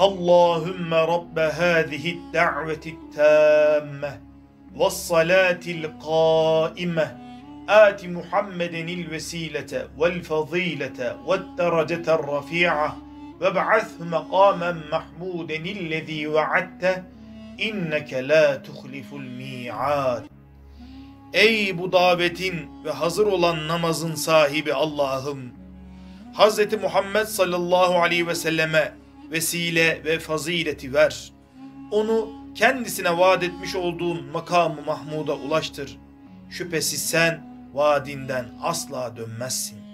اللهم رب هذه الدعوة التامة والصلاة القائمة آت محمدا الوسيلة والفضيلة والدرجة الرفيعة وابعثه مقاما محمودا الذي وعدته إنك لا تخلف الميعاد Ey bu davetin ve hazır olan namazın sahibi Allah'ım! Hz. Muhammed sallallahu aleyhi ve selleme vesile ve fazileti ver. Onu kendisine vaat etmiş olduğun makamı Mahmud'a ulaştır. Şüphesiz sen vaadinden asla dönmezsin.